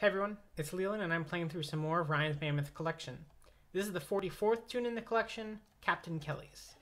Hey everyone, it's Leland and I'm playing through some more of Ryan's Mammoth collection. This is the 44th tune in the collection, Captain Kelley's.